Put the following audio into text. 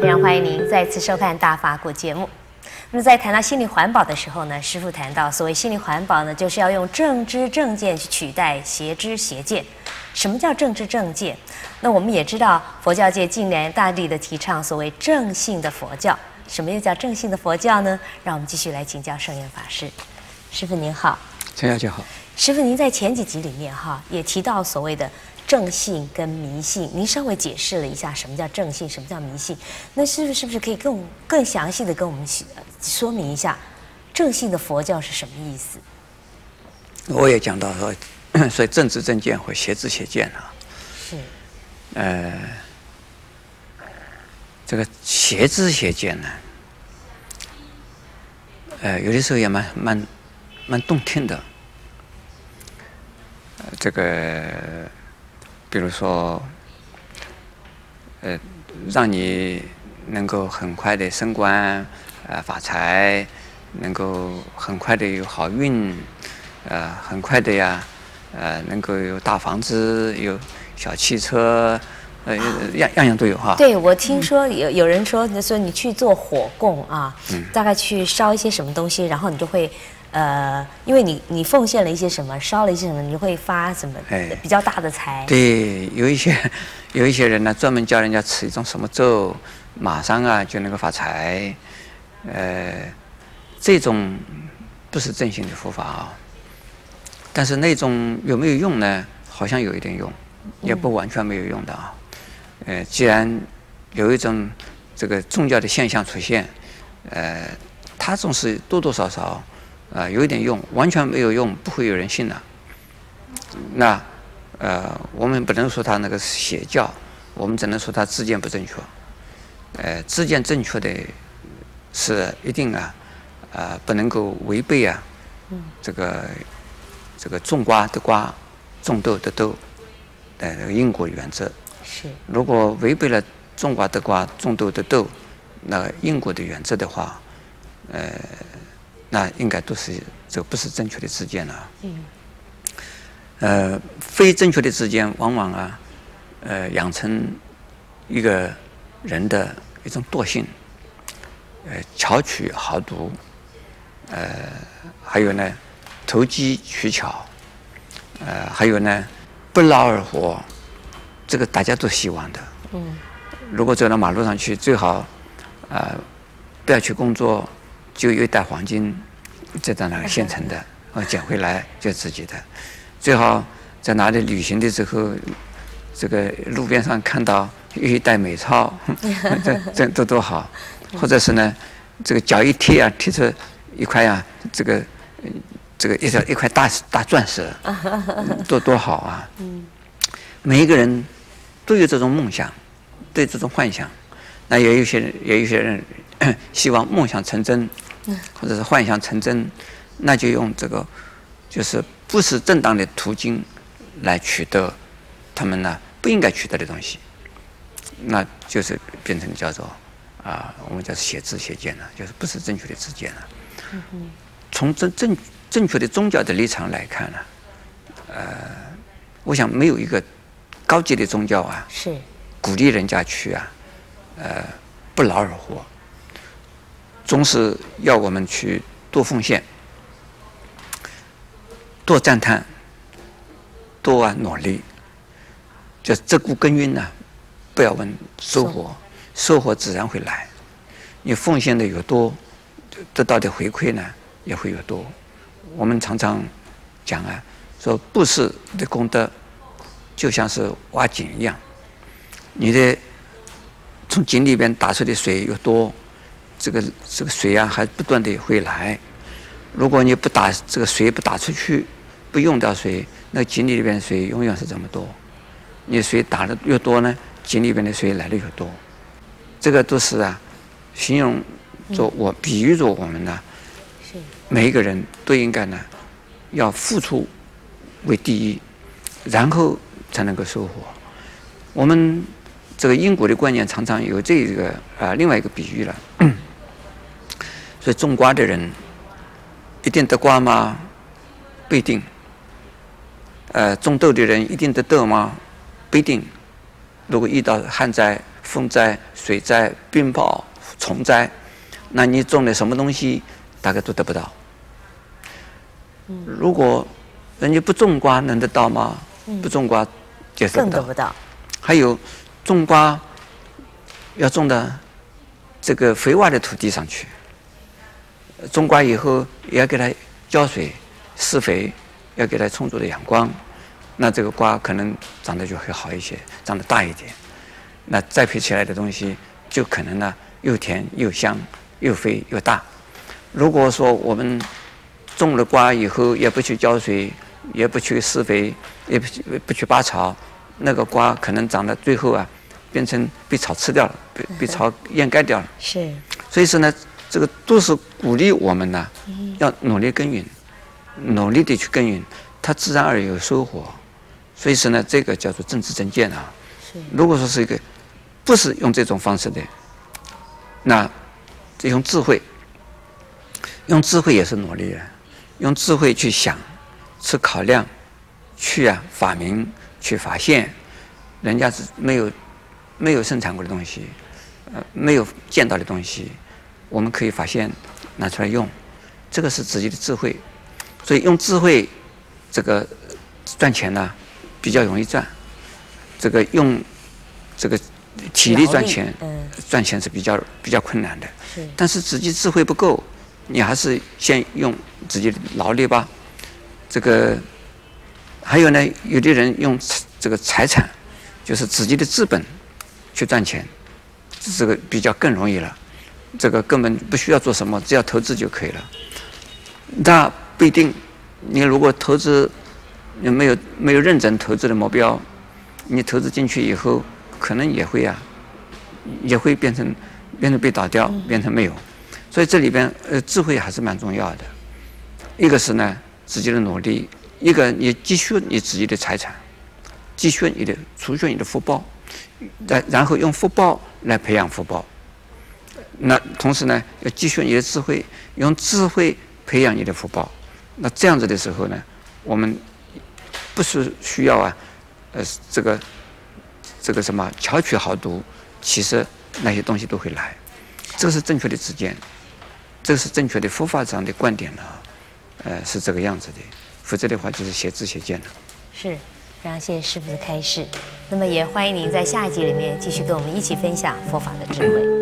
非常欢迎您再次收看《大法古》节目。那么在谈到心理环保的时候呢，师傅谈到所谓心理环保呢，就是要用正知正见去取代邪知邪见。什么叫正知正见？那我们也知道，佛教界近年大力的提倡所谓正性的佛教。什么又叫正性的佛教呢？让我们继续来请教圣严法师。师傅您好，陈小姐好。师傅您在前几集里面哈也提到所谓的正信跟迷信，您稍微解释了一下什么叫正信，什么叫迷信。那师傅是不是可以更更详细的跟我们说明一下正信的佛教是什么意思？我也讲到说，所以正知正见和邪知邪见啊，是，呃，这个邪知邪见呢，呃，有的时候也蛮蛮蛮动听的。呃，这个比如说，呃，让你能够很快的升官，呃，发财，能够很快的有好运，呃，很快的呀，呃，能够有大房子，有小汽车。呃，样样样都有哈。对，我听说有有人说，说你去做火供啊，大概去烧一些什么东西，然后你就会，呃，因为你你奉献了一些什么，烧了一些什么，你就会发什么比较大的财。对，有一些 有一些人呢，专门教人家吃一种什么咒，马上啊就能够发财。呃，这种不是正信的佛法啊。但是那种有没有用呢？好像有一点用，也不完全没有用的啊。呃，既然有一种这个宗教的现象出现，呃，它总是多多少少啊有一点用，完全没有用，不会有人信的。那呃，我们不能说他那个邪教，我们只能说他自见不正确。呃，自见正确的是一定啊，啊不能够违背啊，这个这个种瓜得瓜，种豆得豆的这个因果原则。是，如果违背了种瓜得瓜，种豆得豆，那因果的原则的话，呃，那应该都是这不是正确的自见了。嗯。呃，非正确的自见，往往啊，呃，养成一个人的一种惰性，呃，巧取豪夺，呃，还有呢，投机取巧，呃，还有呢，不劳而获。这个大家都希望的。嗯。如果走到马路上去，最好，啊，不要去工作，就有一袋黄金，在那个 现成的，啊，捡回来就自己的。最好在哪里旅行的时候，这个路边上看到有一袋美钞，这这都多好。或者是呢，这个脚一踢啊，踢出一块啊，这个这个一条一块大大钻石，多多好啊。嗯。每一个人。都有这种梦想，对这种幻想，那也有些人，也有些人 希望梦想成真，或者是幻想成真，那就用这个，就是不是正当的途径来取得他们呢不应该取得的东西，那就是变成叫做啊，我们叫邪知邪见了，就是不是正确的知见了。从正正正确的宗教的立场来看呢，呃，我想没有一个。高级的宗教啊，是鼓励人家去啊，呃，不劳而获，总是要我们去多奉献、多赞叹、多啊努力，就这股根源呢，不要问收获，收获自然会来。你奉献的越多，得到的回馈呢也会越多。我们常常讲啊，说布施的功德。就像是挖井一样，你的从井里边打出的水越多，这个这个水啊还不断的会来。如果你不打这个水不打出去，不用掉水，那井里边水永远是这么多。你水打的越多呢，井里边的水来的越多。这个都是啊，形容着我，比喻着我们呢，每一个人都应该呢，要付出为第一，然后。才能够收获。我们这个因果的观念常常有这个啊，另外一个比喻了。所以种瓜的人一定得瓜吗？不一定。呃，种豆的人一定得豆吗？不一定。如果遇到旱灾、风灾、水灾、冰雹、虫灾，那你种的什么东西大概都得不到。如果人家不种瓜能得到吗？不种瓜接受不到。更得不到。还有种瓜要种到这个肥沃的土地上去，种瓜以后也要给它浇水、施肥，要给它充足的阳光，那这个瓜可能长得就会好一些，长得大一点。那栽培起来的东西就可能呢又甜又香又肥又大。如果说我们种了瓜以后也不去浇水，也不去施肥，也不去不去拔草，那个瓜可能长到最后啊，变成被草吃掉了，被被草掩盖掉了。是。所以说呢，这个都是鼓励我们呢，要努力耕耘，努力的去耕耘，它自然而有收获。所以说呢，这个叫做政治正见啊。是。如果说是一个不是用这种方式的，那这用智慧，用智慧也是努力啊。用智慧去想，去考量，去啊发明，去发现，人家是没有没有生产过的东西，呃，没有见到的东西，我们可以发现拿出来用，这个是自己的智慧。所以用智慧这个赚钱呢，比较容易赚。这个用这个体力赚钱，赚钱是比较比较困难的。但是自己智慧不够。你还是先用自己的劳力吧。这个还有呢，有的人用这个财产，就是自己的资本去赚钱，这个比较更容易了。这个根本不需要做什么，只要投资就可以了。那不一定，你如果投资你没有没有认真投资的目标，你投资进去以后，可能也会啊，也会变成变成被打掉，变成没有。所以这里边呃智慧还是蛮重要的，一个是呢自己的努力，一个你积蓄你自己的财产，积蓄你的储蓄你的福报，然然后用福报来培养福报，那同时呢要积蓄你的智慧，用智慧培养你的福报，那这样子的时候呢，我们不是需要啊，呃这个这个什么巧取豪夺，其实那些东西都会来，这个是正确的时间。这是正确的佛法上的观点呢，呃，是这个样子的，否则的话就是写字写见了。是，非常谢谢师傅的开示。那么也欢迎您在下一集里面继续跟我们一起分享佛法的智慧。